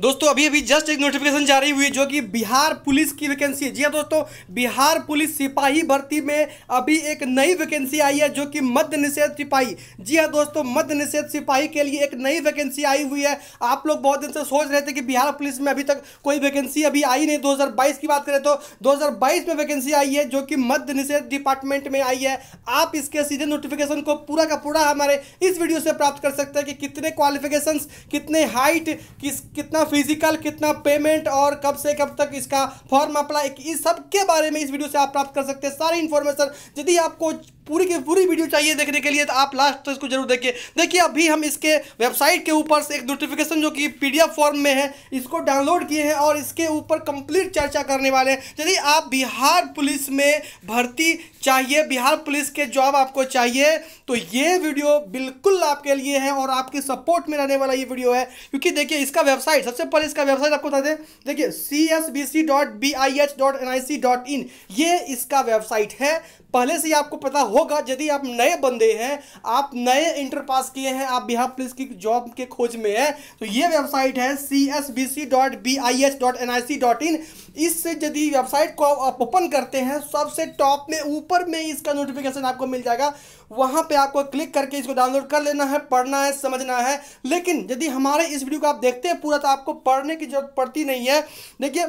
दोस्तों, अभी अभी जस्ट एक नोटिफिकेशन जारी हुई है जो कि बिहार पुलिस की वैकेंसी है। जी हाँ दोस्तों, बिहार पुलिस सिपाही भर्ती में अभी एक नई वैकेंसी आई है जो कि मध्य निषेध सिपाही। जी हाँ दोस्तों, मध्य निषेध सिपाही के लिए एक नई वैकेंसी आई हुई है। आप लोग बहुत दिन से सोच रहे थे कि बिहार पुलिस में अभी तक कोई वैकेंसी अभी आई नहीं। दो हज़ार बाईस की बात करें तो दो हज़ार बाईस में वैकेंसी आई है जो कि मध्य निषेध डिपार्टमेंट में आई है। आप इसके सीधे नोटिफिकेशन को पूरा का पूरा हमारे इस वीडियो से प्राप्त कर सकते हैं कि कितने क्वालिफिकेशन कितने हाइट किस, कितना फ़िज़िकल कितना पेमेंट और कब से कब तक इसका फॉर्म अप्लाई इस सब के बारे में इस वीडियो से आप प्राप्त कर सकते हैं। सारी इन्फॉर्मेशन यदि आपको पूरी की पूरी वीडियो चाहिए देखने के लिए तो आप लास्ट तक इसको ज़रूर देखिए। देखिए, अभी हम इसके वेबसाइट के ऊपर से एक नोटिफिकेशन जो कि पीडीएफ फॉर्म में है, इसको डाउनलोड किए हैं और इसके ऊपर कंप्लीट चर्चा करने वाले हैं। यदि आप बिहार पुलिस में भर्ती चाहिए, बिहार पुलिस के जॉब आपको चाहिए तो ये वीडियो बिल्कुल आपके लिए है और आपके सपोर्ट में रहने वाला ये वीडियो है। क्योंकि देखिए, इसका वेबसाइट सबसे पहले इसका वेबसाइट आपको बता दें। देखिए C S B C dot B I H dot N I C dot in ये इसका वेबसाइट है। पहले से ही आपको पता होगा, यदि आप नए बंदे हैं, आप नए इंटर पास किए हैं, आप बिहार पुलिस की जॉब के खोज में है तो ये वेबसाइट है C S B C dot B I H dot N I C dot in इससे यदि वेबसाइट को आप ओपन करते हैं, सबसे टॉप में, ऊपर में इसका नोटिफिकेशन आपको मिल जाएगा। वहाँ पे आपको क्लिक करके इसको डाउनलोड कर लेना है, पढ़ना है, समझना है। लेकिन यदि हमारे इस वीडियो को आप देखते हैं पूरा तो आपको पढ़ने की ज़रूरत पड़ती नहीं है। देखिए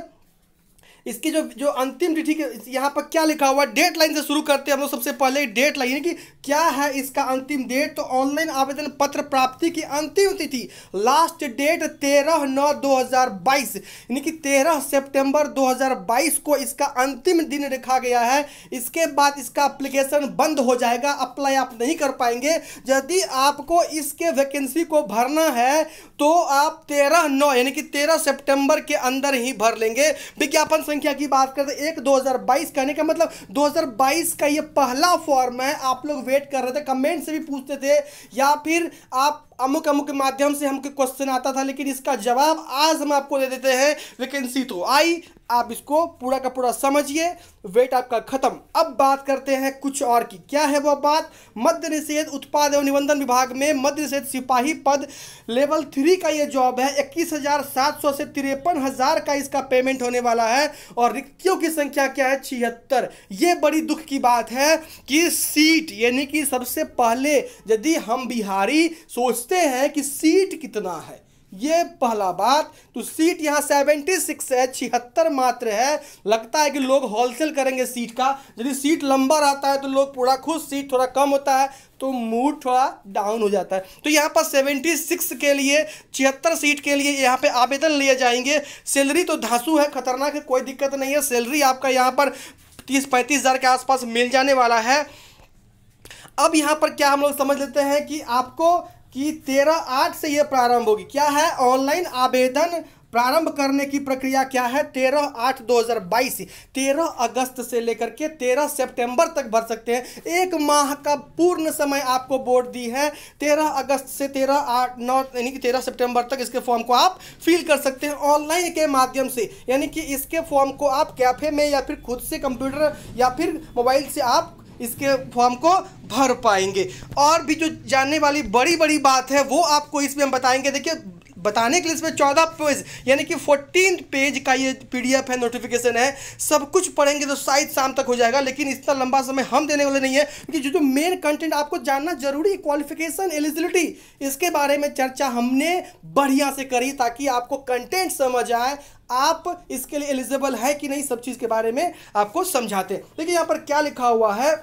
इसकी जो जो अंतिम तिथि यहाँ पर क्या लिखा हुआ है? डेट लाइन से शुरू करते हैं हम लोग सबसे पहले डेट लाइन कि क्या है इसका अंतिम डेट? तो ऑनलाइन आवेदन पत्र प्राप्ति की अंतिम तिथि, लास्ट डेट तेरह नौ दो हज़ार बाईस। यानी कि तेरह सितंबर 2022 को इसका अंतिम दिन रखा गया है। इसके बाद इसका अप्लीकेशन बंद हो जाएगा अप्लाई आप नहीं कर पाएँगे। यदि आपको इसके वैकेंसी को भरना है तो आप तेरह नौ, यानी कि तेरह सेप्टेम्बर के अंदर ही भर लेंगे। विज्ञापन संख्या की बात करते एक 2022 कहने का मतलब 2022 का ये पहला फॉर्म है, आप लोग वेट कर रहे थे कमेंट से भी पूछते थे, या फिर आप अमुक अमुक के माध्यम से हमको क्वेश्चन आता था, लेकिन इसका जवाब आज हम आपको दे देते हैं वैकेंसी तो आई आप इसको पूरा का पूरा समझिए वेट आपका खत्म। अब बात करते हैं कुछ और की। क्या है वह बात? मध्य निषेध उत्पाद एवं निबंधन विभाग में मध्य निषेध सिपाही पद लेवल थ्री का ये जॉब है। इक्कीस हज़ार सात सौ से तिरपन हज़ार का इसका पेमेंट होने वाला है और रिक्तियों की संख्या क्या है? छिहत्तर। ये बड़ी दुख की बात है कि सीट यानी कि सबसे पहले यदि हम बिहारी सोचते हैं कि सीट कितना है ये पहला बात तो सीट यहाँ सेवेंटी सिक्स है, छिहत्तर मात्र है। लगता है कि लोग होलसेल करेंगे सीट का। यदि सीट लंबा रहता है तो लोग पूरा खुश, सीट थोड़ा कम होता है तो मूड थोड़ा डाउन हो जाता है। तो यहाँ पर सेवेंटी सिक्स के लिए, छिहत्तर सीट के लिए यहाँ पे आवेदन लिए जाएँगे। सैलरी तो धांसू है, खतरनाक है, कोई दिक्कत नहीं है। सैलरी आपका यहाँ पर तीस पैंतीस हज़ार के आसपास मिल जाने वाला है। अब यहाँ पर क्या हम लोग समझ लेते हैं कि आपको कि तेरह आठ से ये प्रारंभ होगी। क्या है? ऑनलाइन आवेदन प्रारंभ करने की प्रक्रिया क्या है? तेरह आठ दो हज़ार बाईस। तेरह अगस्त से लेकर के तेरह सितंबर तक भर सकते हैं। एक माह का पूर्ण समय आपको बोर्ड दी है। तेरह अगस्त से तेरह आठ नौ, यानी कि तेरह सितंबर तक इसके फॉर्म को आप फिल कर सकते हैं ऑनलाइन के माध्यम से। यानी कि इसके फॉर्म को आप कैफ़े में या फिर खुद से कंप्यूटर या फिर मोबाइल से आप इसके फॉर्म को भर पाएँगे। और भी जो जानने वाली बड़ी बड़ी बात है, वो आपको इसमें हम बताएँगे। देखिए बताने के लिए इसमें चौदह पेज, यानी कि फोर्टीन पेज का ये पीडीएफ है नोटिफिकेशन है। सब कुछ पढ़ेंगे तो शायद शाम तक हो जाएगा, लेकिन इतना लंबा समय हम देने वाले नहीं है, क्योंकि जो जो मेन कंटेंट आपको जानना ज़रूरी क्वालिफिकेशन एलिजिबिलिटी इसके बारे में चर्चा हमने बढ़िया से करी ताकि आपको कंटेंट समझ आए, आप इसके लिए एलिजिबल है कि नहीं, सब चीज़ के बारे में आपको समझाते। हैं देखिए, यहाँ पर क्या लिखा हुआ है?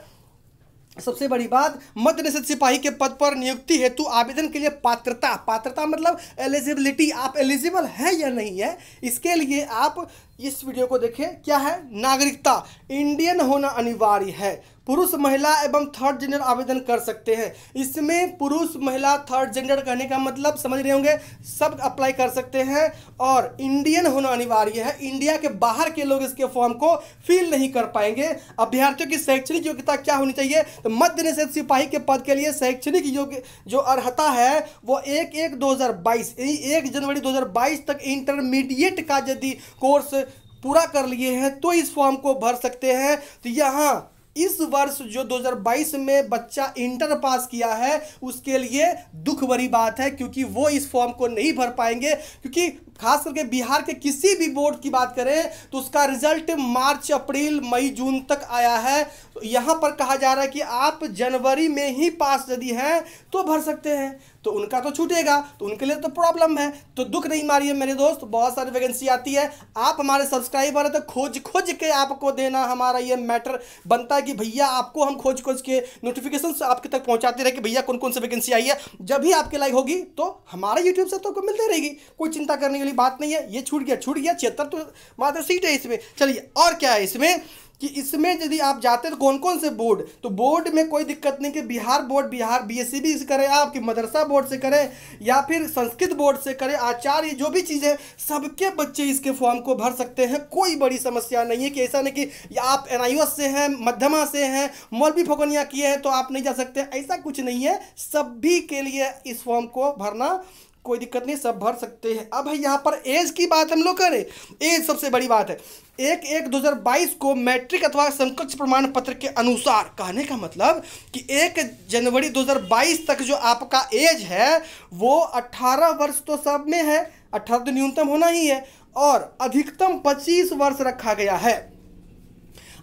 सबसे बड़ी बात मध्य निषेध सिपाही के पद पर नियुक्ति हेतु आवेदन के लिए पात्रता। पात्रता मतलब एलिजिबिलिटी आप एलिजिबल है या नहीं है, इसके लिए आप इस वीडियो को देखें, क्या है? नागरिकता। इंडियन होना अनिवार्य है। पुरुष, महिला एवं थर्ड जेंडर आवेदन कर सकते हैं। इसमें पुरुष, महिला थर्ड जेंडर कहने का मतलब समझ रहे होंगे, सब अप्लाई कर सकते हैं और इंडियन होना अनिवार्य है। इंडिया के बाहर के लोग इसके फॉर्म को फिल नहीं कर पाएँगे। अभ्यर्थियों की शैक्षणिक योग्यता क्या होनी चाहिए? तो मध्य निषेध सिपाही के पद के लिए शैक्षणिक योग्य जो अर्हता है, वो एक एक दो यानी एक जनवरी दो हज़ार बाईस तक इंटरमीडिएट का यदि कोर्स पूरा कर लिए हैं तो इस फॉर्म को भर सकते हैं। तो यहाँ इस वर्ष जो 2022 में बच्चा इंटर पास किया है, उसके लिए दुख भरी बात है, क्योंकि वो इस फॉर्म को नहीं भर पाएँगे, क्योंकि खास करके बिहार के किसी भी बोर्ड की बात करें तो उसका रिज़ल्ट मार्च, अप्रैल, मई, जून तक आया है। तो यहाँ पर कहा जा रहा है कि आप जनवरी में ही पास यदि हैं तो भर सकते हैं। तो उनका तो छूटेगा तो उनके लिए तो प्रॉब्लम है। तो दुख नहीं मारिए मेरे दोस्त, बहुत सारी वैकेंसी आती है। आप हमारे सब्सक्राइबर है तो खोज खोज के आपको देना हमारा ये मैटर बनता है कि भैया आपको हम खोज खोज के नोटिफिकेशन आपके तक पहुंचाते रहे कि भैया कौन कौन सी वैकेंसी आई है। जब भी आपके लाइक होगी तो हमारे यूट्यूब से तो मिलती रहेगी। कोई चिंता करने वाली बात नहीं है, ये छूट गया छूट गया, छिहत्तर तो मात्र सीट है इसमें। चलिए, और क्या है इसमें? कि इसमें यदि आप जाते तो कौन कौन से बोर्ड? तो बोर्ड में कोई दिक्कत नहीं कि बिहार बोर्ड, बिहार बीएससी भी करें आपकी मदरसा बोर्ड से करें, या फिर संस्कृत बोर्ड से करें, आचार्य, जो भी चीज़ें, सबके बच्चे इसके फॉर्म को भर सकते हैं। कोई बड़ी समस्या नहीं है कि ऐसा नहीं कि आप एन से हैं, मध्यमा से हैं, मौलवी फगनिया किए हैं तो आप नहीं जा सकते। ऐसा कुछ नहीं है। सभी के लिए इस फॉर्म को भरना कोई दिक्कत नहीं, सब भर सकते हैं। अब यहाँ पर एज की बात हम लोग करें, एज सबसे बड़ी बात है। एक एक 2022 को मैट्रिक अथवा समकक्ष प्रमाण पत्र के अनुसार, कहने का मतलब कि एक जनवरी 2022 तक जो आपका एज है, वो 18 वर्ष तो सब में है 18 तो न्यूनतम होना ही है, और अधिकतम 25 वर्ष रखा गया है।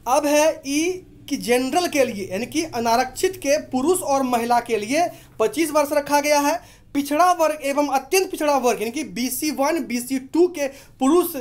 अब है ई कि जनरल के लिए, यानी कि अनारक्षित के पुरुष और महिला के लिए 25 वर्ष रखा गया है। पिछड़ा वर्ग एवं अत्यंत पिछड़ा वर्ग, यानी कि B C one B C two के पुरुष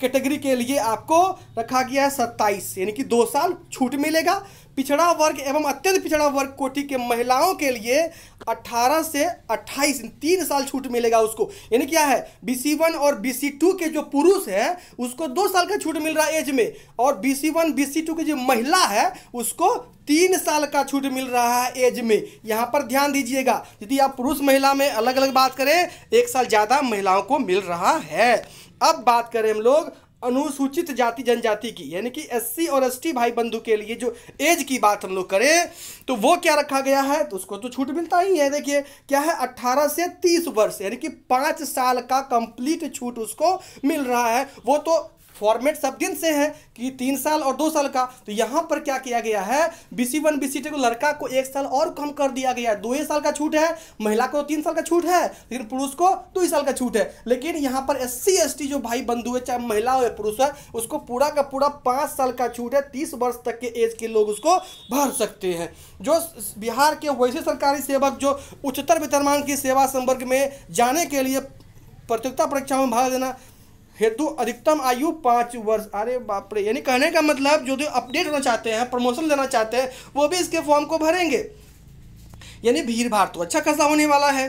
कैटेगरी के लिए आपको रखा गया है सत्ताईस, यानी कि दो साल छूट मिलेगा। पिछड़ा वर्ग एवं अत्यंत पिछड़ा वर्ग कोटि के महिलाओं के लिए 18 से 28 तीन साल छूट मिलेगा उसको। यानी क्या है? बी सी वन और बी सी टू के जो पुरुष है, उसको दो साल का छूट मिल रहा है एज में। और B C one B C two की जो महिला है, उसको तीन साल का छूट मिल रहा है एज में। यहाँ पर ध्यान दीजिएगा, यदि आप पुरुष महिला में अलग अलग बात करें, एक साल ज़्यादा महिलाओं को मिल रहा है। अब बात करें हम लोग अनुसूचित जाति, जनजाति की, यानी कि एससी और एसटी भाई बंधु के लिए जो एज की बात हम लोग करें तो वो क्या रखा गया है? तो उसको तो छूट मिलता ही है। देखिए, क्या है? 18 से 30 वर्ष, यानी कि पाँच साल का कंप्लीट छूट उसको मिल रहा है। वो तो फॉर्मेट सब दिन से है कि तीन साल और दो साल का। तो यहाँ पर क्या किया गया है? B C one B C two लड़का को एक साल और कम कर दिया गया है। दो ही साल का छूट है, महिला को तीन साल का छूट है, लेकिन पुरुष को दो ही साल का छूट है। लेकिन यहाँ पर एस सी जो भाई बंधु है, चाहे महिला हो या पुरुष है, उसको पूरा का पूरा पाँच साल का छूट है। तीस वर्ष तक के एज के लोग उसको भर सकते हैं। जो बिहार के वैसे सरकारी सेवक, जो उच्चतर वेतनमान की सेवा संवर्ग में जाने के लिए प्रतियोगिता परीक्षाओं में भाग देना हेतु अधिकतम आयु पाँच वर्ष। अरे बाप रे, यानी कहने का मतलब जो जो अपडेट होना चाहते हैं प्रमोशन लेना चाहते हैं, वो भी इसके फॉर्म को भरेंगे। यानी भीड़ भाड़ तो अच्छा खासा होने वाला है।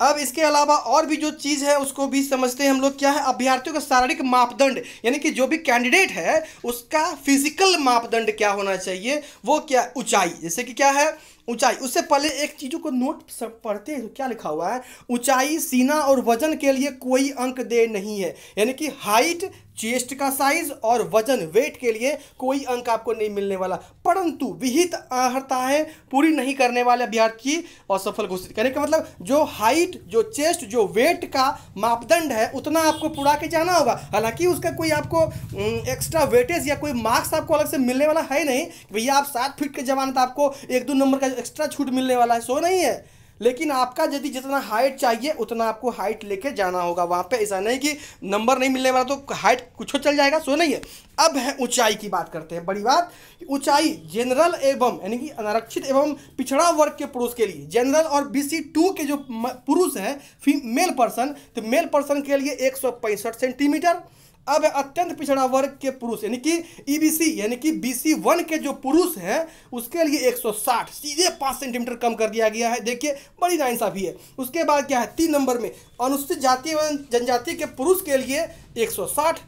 अब इसके अलावा और भी जो चीज़ है, उसको भी समझते हैं हम लोग, क्या है? अभ्यर्थियों का शारीरिक मापदंड, यानी कि जो भी कैंडिडेट है, उसका फ़िज़िकल मापदंड क्या होना चाहिए? वो क्या? ऊंचाई। जैसे कि क्या है? ऊंचाई। उससे पहले एक चीज़ों को नोट पढ़ते हैं तो क्या लिखा हुआ है? ऊंचाई, सीना और वज़न के लिए कोई अंक दे नहीं है। यानी कि हाइट चेस्ट का साइज़ और वज़न वेट के लिए कोई अंक आपको नहीं मिलने वाला। परंतु विहित आहर्ताएँ पूरी नहीं करने वाले अभ्यर्थी असफल घोषित। करने का मतलब जो हाइट जो चेस्ट जो वेट का मापदंड है, उतना आपको पूरा के जाना होगा। हालाँकि उसका कोई आपको एक्स्ट्रा वेटेज या कोई मार्क्स आपको अलग से मिलने वाला है नहीं भैया आप सात फीट के जवान तो आपको एक दो नंबर का एक्स्ट्रा छूट मिलने वाला है, सो नहीं है। लेकिन आपका यदि जितना हाइट चाहिए, उतना आपको हाइट लेके जाना होगा। वहाँ पे ऐसा नहीं कि नंबर नहीं मिलने वाला तो हाइट कुछ चल जाएगा, सो नहीं है। अब है ऊंचाई की बात करते हैं, बड़ी बात। ऊंचाई जनरल एवं, यानी कि अनारक्षित एवं पिछड़ा वर्ग के पुरुष के लिए। जनरल और बी सी टू के जो पुरुष हैं मेल पर्सन तो मेल पर्सन के लिए एक सौ पैंसठ सेंटीमीटर अब अत्यंत पिछड़ा वर्ग के पुरुष, यानी कि ईबीसी e यानी कि बीसी वन के जो पुरुष हैं, उसके लिए 160 सीधे पाँच सेंटीमीटर कम कर दिया गया है। देखिए, बड़ी नाइंसाफी है। उसके बाद क्या है? तीन नंबर में अनुसूचित जाति एवं जनजाति के पुरुष के लिए 160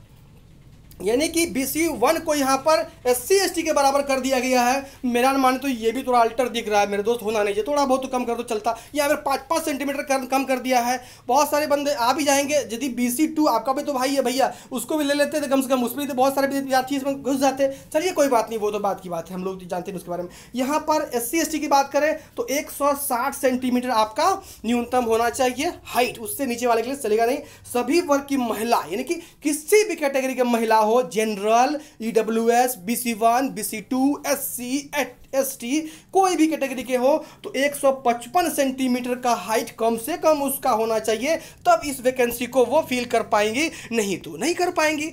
यानी कि बी सी वन को यहाँ पर एस सी एस टी के बराबर कर दिया गया है। मेरा माने तो ये भी थोड़ा अल्टर दिख रहा है। मेरे दोस्त होना नहीं चाहिए। थोड़ा बहुत तो कम कर दो चलता। या फिर पाँच पाँच सेंटीमीटर कर, कम कर दिया है। बहुत सारे बंदे आ भी जाएँगे। यदि बी सी टू आपका भी तो भाई है भैया उसको भी ले लेते थे कम से कम। उसमें तो बहुत सारे विद्यार्थी इसमें घुस जाते। चलिए कोई बात नहीं वो तो बात की बात है। हम लोग जानते हैं उसके बारे में। यहाँ पर एस सी एस टी की बात करें तो एक सौ साठ सेंटीमीटर आपका न्यूनतम होना चाहिए। हाइट उससे नीचे वाले के लिए चलेगा नहीं। सभी वर्ग की महिला यानी कि किसी भी कैटेगरी की महिला हो general E W S B C one B C two S C S T कोई भी कैटेगरी के हो तो 155 सेंटीमीटर का हाइट कम से कम उसका होना चाहिए, तब इस वैकेंसी को वो फील कर पाएँगी। नहीं तो नहीं कर पाएँगी।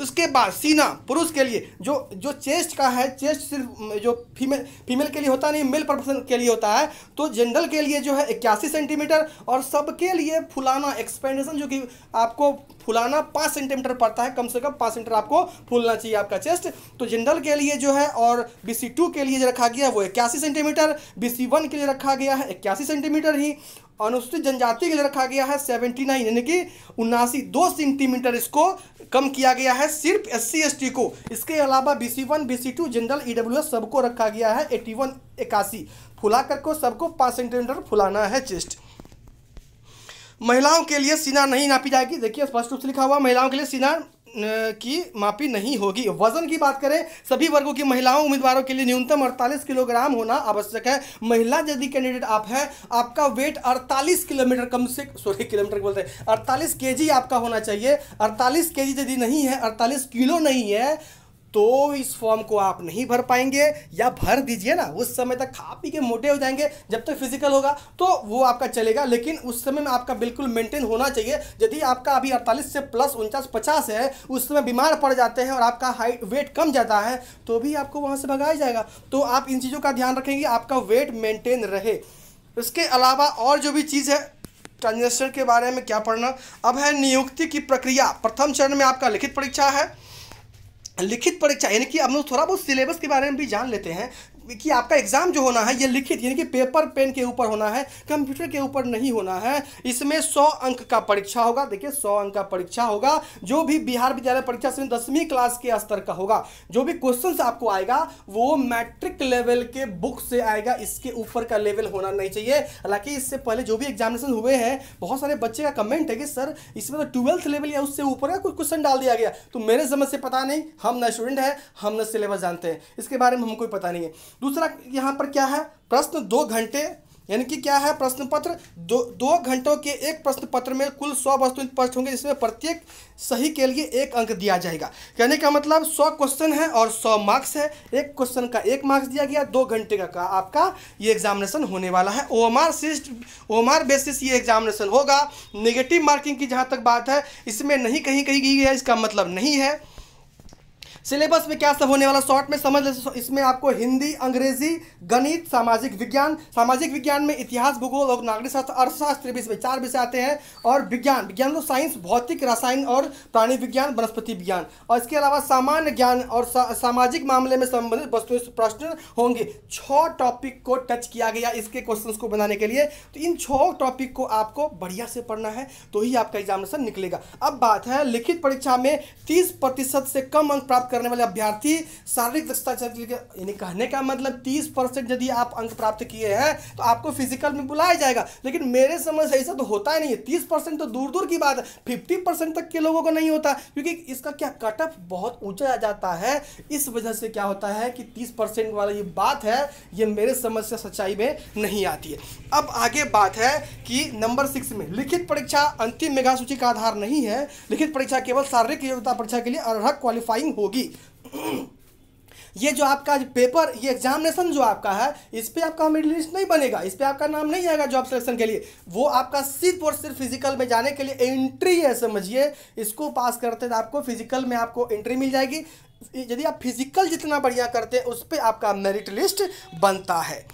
उसके बाद सीना, पुरुष के लिए, जो जो चेस्ट का है चेस्ट सिर्फ़, जो फीमेल फीमेल के लिए होता नहीं मेल पर्सन के लिए होता है तो जनरल के लिए जो है इक्यासी सेंटीमीटर और सबके लिए फुलाना एक्सपेंडेशन जो कि आपको फुलाना पाँच सेंटीमीटर पड़ता है, कम से कम पाँच सेंटीमीटर आपको फूलना चाहिए आपका चेस्ट। तो जनरल के लिए जो है और बी के लिए रखा गया वो इक्यासी सेंटीमीटर बी के लिए रखा गया है, इक्यासी सेंटीमीटर ही। अनुसूचित जनजाति के लिए रखा गया है सेवेंटी नाइन यानी कि उन्नासी, दो सेंटीमीटर इसको कम किया गया है सिर्फ़ एस सी को। इसके अलावा B C one B C two general E W S सबको रखा गया है एटी वन इक्यासी। फुला कर को सबको पाँच सेंटीमीटर फुलाना है चेस्ट। महिलाओं के लिए सीना नहीं नापी जाएगी। देखिए, स्पष्ट रूप से लिखा हुआ, महिलाओं के लिए सीना की मापी नहीं होगी। वज़न की बात करें, सभी वर्गों की महिलाओं, उम्मीदवारों के लिए न्यूनतम 48 किलोग्राम होना आवश्यक है। महिला, यदि कैंडिडेट आप हैं, आपका वेट 48 किलोमीटर, कम से, सॉरी किलोमीटर बोलते हैं 48 केजी आपका होना चाहिए। 48 केजी यदि नहीं है 48 किलो नहीं है तो इस फॉर्म को आप नहीं भर पाएँगे, या भर दीजिए ना, उस समय तक खा पी के मोटे हो जाएँगे, जब तक तो फ़िज़िकल होगा तो वो आपका चलेगा, लेकिन उस समय में आपका बिल्कुल मेंटेन होना चाहिए। यदि आपका अभी अड़तालीस से प्लस उनचास, पचास है, उस समय बीमार पड़ जाते हैं और आपका हाइट वेट कम जाता है तो भी आपको वहाँ से भगाया जाएगा। तो आप इन चीज़ों का ध्यान रखेंगे, आपका वेट मेंटेन रहे। इसके अलावा और जो भी चीज़ है ट्रांजेक्शन के बारे में क्या पढ़ना? अब है नियुक्ति की प्रक्रिया। प्रथम चरण में आपका लिखित परीक्षा है। लिखित परीक्षा, यानी कि हम लोग थोड़ा बहुत सिलेबस के बारे में भी जान लेते हैं। कि आपका एग्ज़ाम जो होना है, ये लिखित, यानी कि पेपर पेन के ऊपर होना है कंप्यूटर के ऊपर नहीं होना है। इसमें सौ अंक का परीक्षा होगा। देखिए, सौ अंक का परीक्षा होगा। जो भी बिहार विद्यालय परीक्षा से दसवीं क्लास के स्तर का होगा, जो भी क्वेश्चन आपको आएगा, वो मैट्रिक लेवल के बुक से आएगा। इसके ऊपर का लेवल होना नहीं चाहिए। हालाँकि, इससे पहले जो भी एग्जामिनेशन हुए हैं, बहुत सारे बच्चे का कमेंट है कि, सर, इसमें तो ट्वेल्थ लेवल या उससे ऊपर का कुछ क्वेश्चन डाल दिया गया। तो मेरे समझ से पता नहीं, हम न स्टूडेंट है, हम न सिलेबस जानते हैं। इसके बारे में हमको पता नहीं है। दूसरा यहाँ पर क्या है? प्रश्न दो घंटे यानी कि क्या है? प्रश्न पत्र दो दो घंटों के एक प्रश्न पत्र में कुल सौ वस्तु स्पष्ट होंगे जिसमें प्रत्येक सही के लिए एक अंक दिया जाएगा। कहने का मतलब सौ क्वेश्चन है और सौ मार्क्स है। एक क्वेश्चन का एक मार्क्स दिया गया दो घंटे का, का आपका ये एग्जामिनेशन होने वाला है। ओमार सिस्ट ओमार बेसिस ये एग्जामिनेशन होगा। नेगेटिव मार्किंग की जहाँ तक बात है इसमें नहीं कहीं कही गई है इसका मतलब नहीं है। सिलेबस में क्या सब होने वाला शॉर्ट में समझ ले इसमें आपको हिंदी अंग्रेज़ी गणित सामाजिक विज्ञान सामाजिक विज्ञान में इतिहास भूगोल और नागरिक शास्त्र अर्थशास्त्र विषय चार विषय आते हैं और विज्ञान विज्ञान तो साइंस भौतिक रसायन और प्राणी विज्ञान वनस्पति विज्ञान। और इसके अलावा सामान्य ज्ञान और सा, सामाजिक मामले में संबंधित वस्तु प्रश्न होंगे। छः टॉपिक को टच किया गया इसके क्वेश्चन को बनाने के लिए। तो इन छः टॉपिक को आपको बढ़िया से पढ़ना है तो ही आपका एग्जामिनेशन निकलेगा। अब बात है लिखित परीक्षा में तीस प्रतिशत से कम अंक प्राप्त करने वाले अभ्यर्थी शारीरिक दक्षता यानी कहने का मतलब तीस परसेंट यदि आप अंक प्राप्त किए हैं तो आपको फ़िज़िकल में बुलाया जाएगा। लेकिन मेरे समझ ऐसा तो होता ही नहीं है। तीस परसेंट तो दूर दूर की बात है। फिफ्टी परसेंट तक के लोगों को नहीं होता, क्योंकि इसका क्या कट ऑफ़ बहुत ऊँचा आ जाता है। इस वजह से क्या होता है कि तीस परसेंट वाला ये बात है, ये मेरे समझ से सच्चाई में नहीं आती है। अब आगे बात है कि नंबर सिक्स में लिखित परीक्षा अंतिम मेगा सूची का आधार नहीं है। लिखित परीक्षा केवल शारीरिक योग्यता परीक्षा के लिए अर्हक क्वालिफाइंग होगी। ये जो आपका पेपर ये एग्जामिनेशन जो आपका है, इस पर आपका मेरिट लिस्ट नहीं बनेगा। इस पर आपका नाम नहीं आएगा जॉब सिलेक्शन के लिए। वो आपका सिर्फ़ और सिर्फ़ फ़िज़िकल में जाने के लिए एंट्री है, समझिए। इसको पास करते हैं आपको फ़िज़िकल में आपको एंट्री मिल जाएगी। यदि आप फ़िज़िकल जितना बढ़िया करते हैं, उस पर आपका मेरिट लिस्ट बनता है।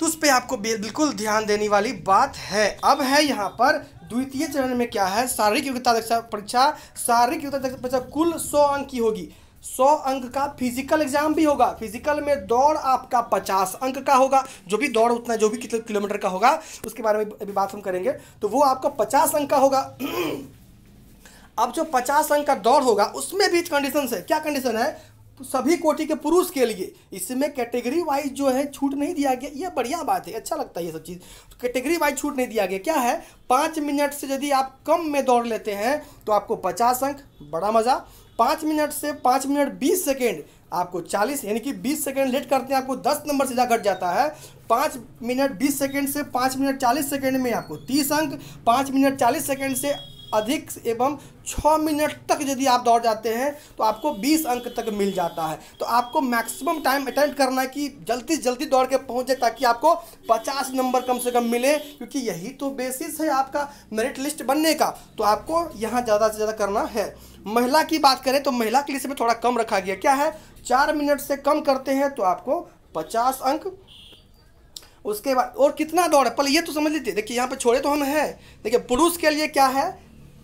तो उस पर आपको बिल्कुल ध्यान देने वाली बात है। अब है यहाँ पर, द्वितीय चरण में क्या है? शारीरिक योग्यता परीक्षा। शारीरिक योग्यता परीक्षा कुल सौ अंक की होगी। सौ अंक का फ़िज़िकल एग्ज़ाम भी होगा। फ़िज़िकल में दौड़ आपका पचास अंक का होगा। जो भी दौड़ उतना, जो भी कितने किलोमीटर का होगा, उसके बारे में अभी बात हम करेंगे। तो वो आपका पचास अंक का होगा। अब जो पचास अंक का दौड़ होगा, उसमें भी कंडीशन है। क्या कंडीशन है? तो सभी कोटि के पुरुष के लिए। इसमें कैटेगरी वाइज जो है, छूट नहीं दिया गया। ये बढ़िया बात है। अच्छा लगता है ये सब चीज़। कैटेगरी वाइज छूट नहीं दिया गया। क्या है? पाँच मिनट से यदि आप कम में दौड़ लेते हैं तो आपको पचास अंक, बड़ा मज़ा। पाँच मिनट से पाँच मिनट बीस सेकेंड आपको चालीस, यानी कि बीस सेकेंड लेट करते हैं, आपको दस नंबर सीधा घट जाता है। पाँच मिनट बीस सेकेंड से पाँच मिनट चालीस सेकेंड में आपको तीस अंक, पाँच मिनट चालीस सेकेंड से अधिक एवं छः मिनट तक यदि आप दौड़ जाते हैं तो आपको बीस अंक तक मिल जाता है। तो आपको मैक्सिमम टाइम अटेंड करना है कि जल्दी जल्दी दौड़ के पहुँचे ताकि आपको पचास नंबर कम से कम मिले, क्योंकि यही तो बेसिस है आपका मेरिट लिस्ट बनने का। तो आपको यहाँ ज़्यादा से ज़्यादा करना है। महिला की बात करें तो महिला के लिए इसमें थोड़ा कम रखा गया। क्या है? चार मिनट से कम करते हैं तो आपको पचास अंक। उसके बाद, और कितना दौड़ है? पहले ये तो समझ लीजिए। देखिए, यहाँ पे छोड़े तो हम हैं। देखिए, पुरुष के लिए क्या है?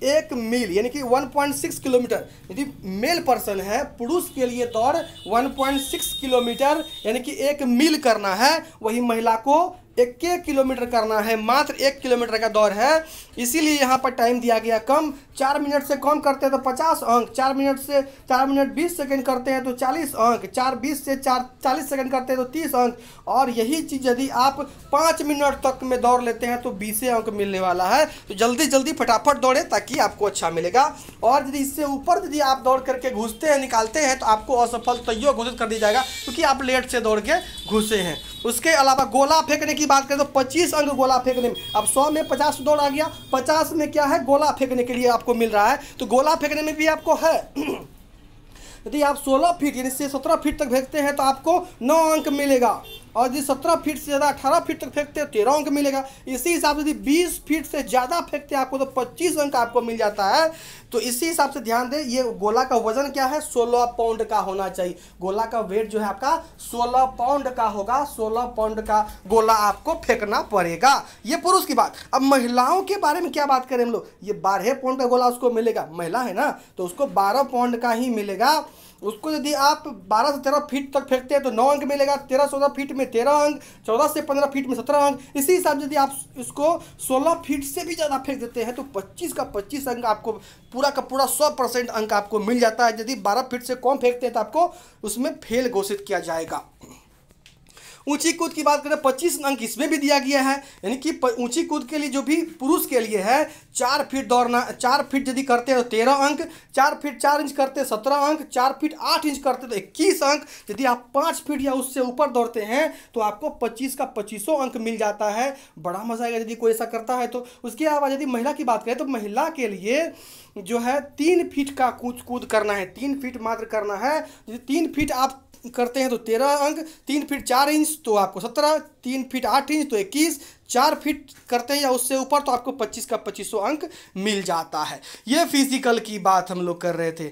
एक मील, यानी कि 1.6 किलोमीटर यदि मेल पर्सन है, पुरुष के लिए दौड़ 1.6 किलोमीटर, यानी कि एक मील करना है, वही महिला को एक किलोमीटर करना है, मात्र एक किलोमीटर का दौर है। इसीलिए यहाँ पर टाइम दिया गया कम चार मिनट से कम करते हैं तो पचास अंक, चार मिनट से, चार मिनट बीस सेकंड करते हैं तो चालीस अंक, चार बीस से चार, चालीस सेकंड करते हैं तो तीस अंक। और यही चीज़ यदि आप पाँच मिनट तक में दौड़ लेते हैं तो बीस अंक मिलने वाला है। तो जल्दी जल्दी फटाफट दौड़े ताकि आपको अच्छा मिलेगा। और यदि इससे ऊपर यदि आप दौड़ करके घुसते हैं, निकालते हैं तो आपको असफल तैयो घोषित कर दिया जाएगा, क्योंकि आप लेट से दौड़ के घुसे हैं। उसके अलावा गोला फेंकने की बात करें तो 25 अंक गोला फेंकने में। अब सौ में 50 दौड़ आ गया 50 में क्या है? गोला फेंकने के लिए आपको मिल रहा है तो गोला फेंकने में भी आपको है। यदि आप 16 फीट, यानी से 17 फीट तक फेंकते हैं तो आपको 9 अंक मिलेगा। और यदि सत्रह फीट से ज़्यादा, अठारह फीट तक फेंकते हैं तेरह अंक मिलेगा। इसी हिसाब से यदि बीस फीट से ज़्यादा फेंकते हैं आपको तो पच्चीस अंक आपको मिल जाता है। तो इसी हिसाब से ध्यान दें, ये गोला का वज़न क्या है? सोलह पाउंड का होना चाहिए। गोला का वेट जो है आपका, सोलह पाउंड का होगा। सोलह पाउंड का गोला आपको फेंकना पड़ेगा। ये पुरुष की बात। अब महिलाओं के बारे में क्या बात करें हम लोग? ये बारह पाउंड का गोला उसको मिलेगा। महिला है ना? तो उसको बारह पाउंड का ही मिलेगा। उसको यदि आप 12 से 13 फीट तक फेंकते हैं तो नौ अंक मिलेगा 13 चौदह फीट में 13 अंक 14 से 15 फीट में 17 अंक। इसी हिसाब से यदि आप इसको 16 फीट से भी ज़्यादा फेंक देते हैं तो 25 का 25 अंक आपको, पूरा का पूरा सौ परसेंट अंक आपको मिल जाता है। यदि 12 फीट से कम फेंकते हैं तो आपको उसमें फेल घोषित किया जाएगा। ऊँची कूद की बात करें, पच्चीस अंक इसमें भी दिया गया है। यानी कि ऊँची कूद के लिए जो भी पुरुष के लिए है, चार फीट दौड़ना, चार फीट यदि करते हैं तो तेरह अंक, चार फीट चार इंच करते सत्रह अंक, चार फीट आठ इंच करते तो इक्कीस अंक। यदि आप पाँच फीट या उससे ऊपर दौड़ते हैं तो आपको पच्चीस का पच्चीसों अंक मिल जाता है। बड़ा मज़ा आएगा यदि कोई ऐसा करता है तो। उसके अलावा यदि महिला की बात करें तो महिला के लिए जो है, तीन फीट का कूद कूद करना है, तीन फीट मात्र करना है। तीन फीट आप करते हैं तो तेरह अंक, तीन फीट चार इंच तो आपको सत्रह, तीन फीट आठ इंच तो इक्कीस, चार फीट करते हैं या उससे ऊपर तो आपको पच्चीस का पच्चीसों अंक मिल जाता है। ये फ़िज़िकल की बात हम लोग कर रहे थे।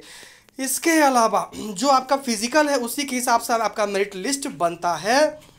इसके अलावा जो आपका फ़िज़िकल है, उसी के हिसाब से आपका मेरिट लिस्ट बनता है।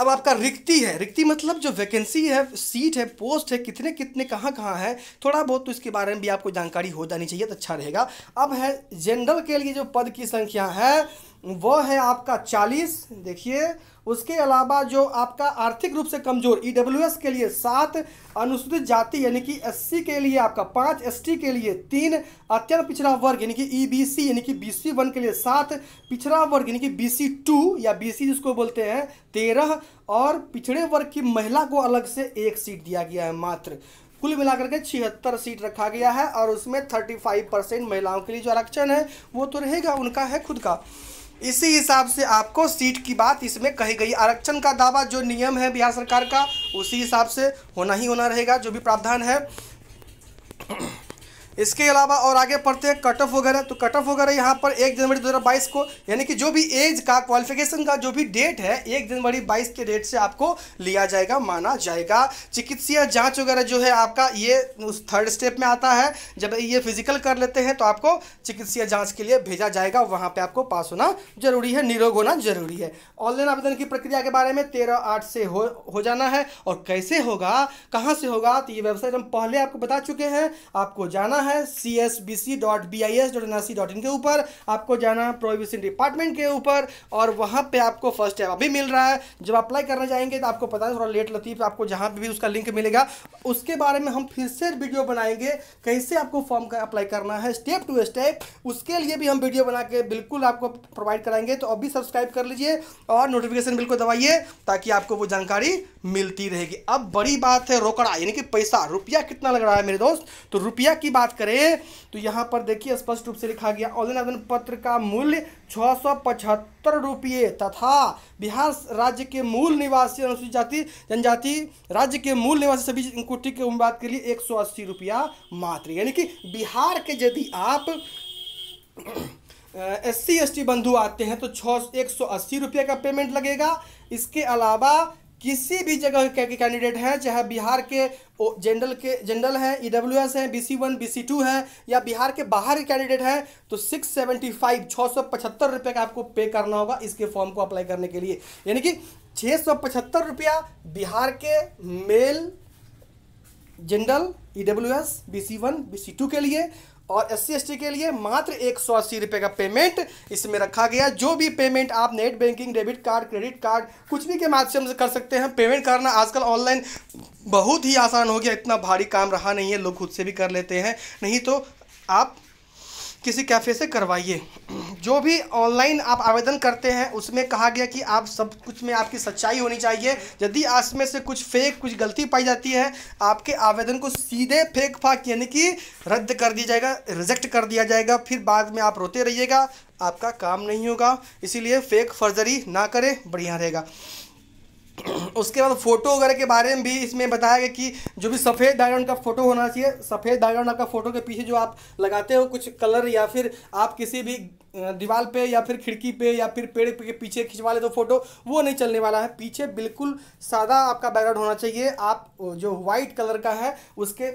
अब आपका रिक्ति है। रिक्ति मतलब जो वैकेंसी है सीट है पोस्ट है, कितने कितने, कहाँ कहाँ है, थोड़ा बहुत तो इसके बारे में भी आपको जानकारी हो जानी चाहिए तो अच्छा रहेगा। अब है जनरल के लिए जो पद की संख्या है वो है आपका चालीस, देखिए, उसके अलावा जो आपका आर्थिक रूप से कमज़ोर ई e के लिए सात, अनुसूचित जाति यानी कि एससी के लिए आपका पाँच एस के लिए तीन, अत्यंत पिछड़ा वर्ग यानी कि ई e यानी कि बी सी वन के लिए सात, पिछड़ा वर्ग यानी कि बी सी टू या बी सी जिसको बोलते हैं, तेरह, और पिछड़े वर्ग की महिला को अलग से एक सीट दिया गया है मात्र। कुल मिलाकर के छिहत्तर सीट रखा गया है और उसमें थर्टी फाइव परसेंट महिलाओं के लिए जो आरक्षण है, वो तो रहेगा, उनका है खुद का। इसी हिसाब से आपको सीट की बात इसमें कही गई। आरक्षण का दावा जो नियम है बिहार सरकार का, उसी हिसाब से होना ही होना रहेगा, जो भी प्रावधान है। इसके अलावा और आगे पढ़ते हैं कट ऑफ़ वगैरह। तो कट ऑफ़ वगैरह यहाँ पर एक जनवरी 2022 को, यानी कि जो भी एज का क्वालिफिकेशन का जो भी डेट है, एक जनवरी 22 के डेट से आपको लिया जाएगा, माना जाएगा। चिकित्सीय जाँच वगैरह जो है आपका, ये उस थर्ड स्टेप में आता है। जब ये फ़िज़िकल कर लेते हैं तो आपको चिकित्सीय जाँच के लिए भेजा जाएगा। वहाँ पर आपको पास होना ज़रूरी है, निरोग होना ज़रूरी है। ऑनलाइन आवेदन की प्रक्रिया के बारे में तेरह आठ से हो हो जाना है। और कैसे होगा, कहाँ से होगा तो ये वेबसाइट हम पहले आपको बता चुके हैं। आपको जाना है C S B C dot B I S dot N R C dot in के ऊपर, आपको जाना है प्रोहिबिशन डिपार्टमेंट के ऊपर और वहाँ पे आपको फ़र्स्ट टाइम अभी मिल रहा है। जब अप्लाई करने जाएँगे तो आपको पता है, थोड़ा लेट लतीफ, आपको जहाँ भी उसका लिंक मिलेगा। उसके बारे में हम फिर से वीडियो बनाएँगे, कैसे आपको फॉर्म का अप्लाई करना है स्टेप टू स्टेप उसके लिए भी हम वीडियो बना के बिल्कुल आपको प्रोवाइड कराएँगे तो अभी सब्सक्राइब कर लीजिए और नोटिफिकेशन बिल्कुल दबाइए, ताकि आपको वो जानकारी मिलती रहेगी। अब बड़ी बात है रोकड़ा, यानी कि पैसा, रुपया कितना लग रहा है मेरे दोस्त? तो रुपया की बात करें तो यहाँ पर देखिए स्पष्ट रूप से लिखा गया ऑनलाइन आवेदन पत्र का मूल्य छः सौ पचहत्तर रुपये तथा बिहार राज्य के मूल निवासी अनुसूचित जाति, जनजाति, राज्य के मूल निवासी सभी कोटि के उम्मीदवार के लिए एक सौ अस्सी रुपया मात्र यानी कि बिहार के यदि आप एस सी बंधु आते हैं तो छः एक सौ अस्सी रुपये का पेमेंट लगेगा। इसके अलावा किसी भी जगह के कैंडिडेट हैं, चाहे बिहार के जनरल के जनरल हैं ई डब्ल्यू एस हैं B C one B C two हैं, या बिहार के बाहर के कैंडिडेट हैं तो सिक्स सेवेंटी फाइव छः सौ पचहत्तर रुपये का आपको पे करना होगा इसके फॉर्म को अप्लाई करने के लिए। यानी कि छः सौ पचहत्तर रुपया बिहार के male general E W S B C one B C two के लिए और एस सी के लिए मात्र एक सौ अस्सी रुपये का पेमेंट इसमें रखा गया। जो भी पेमेंट आप net banking debit card credit card कुछ भी के माध्यम से कर सकते हैं। पेमेंट करना आजकल ऑनलाइन बहुत ही आसान हो गया। इतना भारी काम रहा नहीं है। लोग खुद से भी कर लेते हैं। नहीं तो आप किसी कैफ़े से करवाइए। जो भी ऑनलाइन आप आवेदन करते हैं, उसमें कहा गया कि आप सब कुछ में आपकी सच्चाई होनी चाहिए। यदि में से कुछ फेक कुछ गलती पाई जाती है, आपके आवेदन को सीधे फेक फाक यानी कि रद्द कर दिया जाएगा रिजेक्ट कर दिया जाएगा, फिर बाद में आप रोते रहिएगा, आपका काम नहीं होगा। इसीलिए फेक फर्जरी ना करें, बढ़िया रहेगा। उसके बाद फ़ोटो वगैरह के बारे में भी इसमें बताया गया कि जो भी सफ़ेद बैकग्राउंड का फ़ोटो होना चाहिए, सफ़ेद बैकग्राउंड आपका फ़ोटो के पीछे जो आप लगाते हो कुछ कलर या फिर आप किसी भी दीवार पे या फिर खिड़की पे या फिर पेड़ के पीछे खिंचवा ले तो फ़ोटो, वो नहीं चलने वाला है। पीछे बिल्कुल सादा आपका बैकग्राउंड होना चाहिए। आप जो वाइट कलर का है, उसके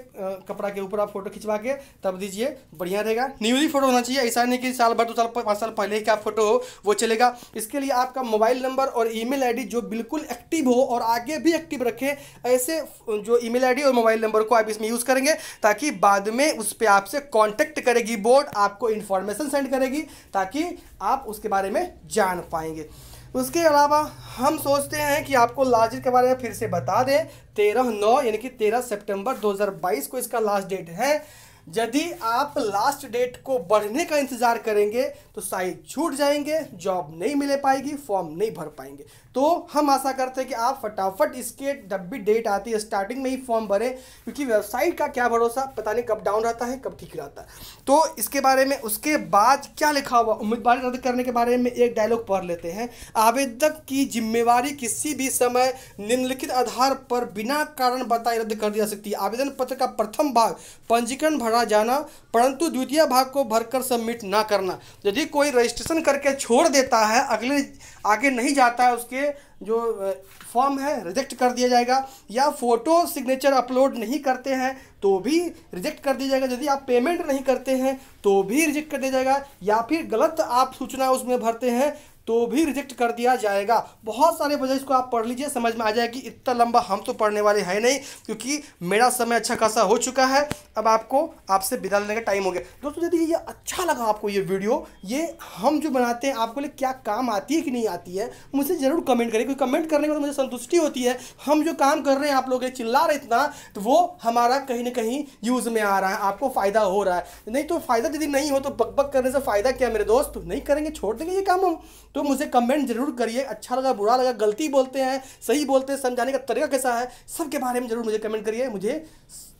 कपड़ा के ऊपर आप फ़ोटो खिंचवा के तब दीजिए, बढ़िया रहेगा। न्यूली फ़ोटो होना चाहिए, ऐसा नहीं कि साल भर, दो साल, पाँच साल पहले का फ़ोटो हो, वो चलेगा। इसके लिए आपका मोबाइल नंबर और ईमेल आईडी जो बिल्कुल हो और आगे भी एक्टिव रखें, ऐसे जो ईमेल आईडी और मोबाइल नंबर को आप इसमें यूज़ करेंगे, ताकि बाद में उस पर आपसे कॉन्टेक्ट करेगी बोर्ड, आपको इन्फॉर्मेशन सेंड करेगी, ताकि आप उसके बारे में जान पाएँगे। उसके अलावा हम सोचते हैं कि आपको लास्ट डेट के बारे में फिर से बता दें, तेरह नौ, यानी कि तेरह सितंबर 2022 को इसका लास्ट डेट है। यदि आप लास्ट डेट को बढ़ने का इंतज़ार करेंगे तो शायद छूट जाएँगे, जॉब नहीं मिले पाएगी, फॉर्म नहीं भर पाएँगे। तो हम आशा करते हैं कि आप फटाफट इसके जब भी डेट आती है स्टार्टिंग में ही फॉर्म भरें, क्योंकि वेबसाइट का क्या भरोसा? पता नहीं कब डाउन रहता है, कब ठीक रहता है। तो इसके बारे में, उसके बाद क्या लिखा हुआ? उम्मीदवार रद्द करने के बारे में एक डायलॉग पढ़ लेते हैं। आवेदक की जिम्मेवारी किसी भी समय निम्नलिखित आधार पर बिना कारण बताए रद्द कर दी जा सकती है। आवेदन पत्र का प्रथम भाग, पंजीकरण भरा जाना, परंतु द्वितीय भाग को भरकर सबमिट ना करना। यदि कोई रजिस्ट्रेशन करके छोड़ देता है, अगले, आगे नहीं जाता है उसके जो फॉर्म है रिजेक्ट कर दिया जाएगा। या फ़ोटो सिग्नेचर अपलोड नहीं करते हैं तो भी रिजेक्ट कर दिया जाएगा। यदि आप पेमेंट नहीं करते हैं तो भी रिजेक्ट कर दिया जाएगा। या फिर गलत आप सूचना उसमें भरते हैं तो भी रिजेक्ट कर दिया जाएगा। बहुत सारे वजह इसको आप पढ़ लीजिए, समझ में आ जाए कि इतना लंबा हम तो पढ़ने वाले हैं नहीं, क्योंकि मेरा समय अच्छा खासा हो चुका है। अब आपको, आपसे विदा लेने का टाइम हो गया। दोस्तों, यदि ये अच्छा लगा आपको ये वीडियो ये हम जो बनाते हैं, आपको लिए क्या काम आती है कि नहीं आती है, मुझे ज़रूर कमेंट करें। क्योंकि कमेंट करने के बाद मुझे संतुष्टि होती है। हम जो काम कर रहे हैं, आप लोग चिल्ला रहे इतना तो वो हमारा कहीं ना कहीं यूज़ में आ रहा है। आपको फ़ायदा हो रहा है। नहीं तो फ़ायदा यदि नहीं हो तो बक बक करने से फ़ायदा क्या मेरे दोस्त? नहीं करेंगे, छोड़ देंगे ये काम हम। तो मुझे कमेंट ज़रूर करिए। अच्छा लगा, बुरा लगा, गलती बोलते हैं, सही बोलते हैं, समझाने का तरीका कैसा है, सबके बारे में ज़रूर मुझे कमेंट करिए। मुझे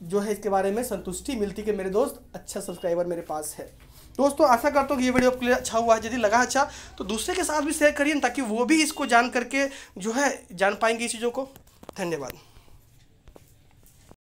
जो है इसके बारे में संतुष्टि मिलती कि मेरे दोस्त अच्छा सब्सक्राइबर मेरे पास है। दोस्तों, आशा करता हूँ कि ये वीडियो आपके लिए अच्छा हुआ है। यदि लगा अच्छा तो दूसरे के साथ भी शेयर करिए ताकि वो भी इसको जान करके जो है जान पाएँगे इस चीज़ों को। धन्यवाद।